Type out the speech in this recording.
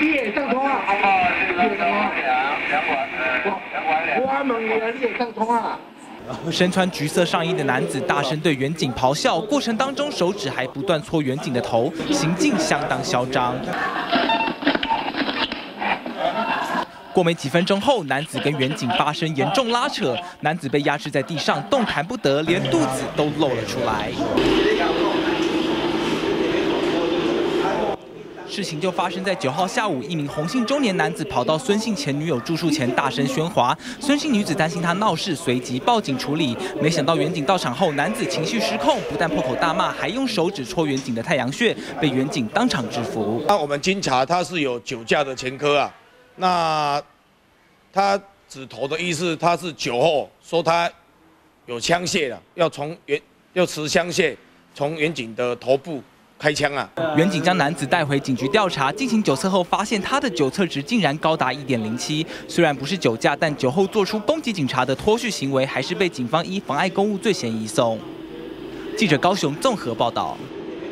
你会上通啊？我问你啊，你会上通啊？身穿橘色上衣的男子大声对远景咆哮，过程当中手指还不断搓远景的头，行径相当嚣张。过没几分钟后，男子跟远景发生严重拉扯，男子被压制在地上，动弹不得，连肚子都露了出来。事情就发生在九号下午，一名洪姓中年男子跑到孙姓前女友住处前大声喧哗，孙姓女子担心他闹事，随即报警处理。没想到远警到场后，男子情绪失控，不但破口大骂，还用手指戳远景的太阳穴，被远警当场制服。那我们经查，他是有酒驾的前科啊。那他指头的意思，他是酒后说他有枪械了，要从远要持枪械从远景的头部。开枪啊！远警将男子带回警局调查，进行酒测后发现他的酒测值竟然高达一点零七。虽然不是酒驾，但酒后做出攻击警察的脱序行为，还是被警方依妨碍公务罪嫌移送。记者高雄综合报道。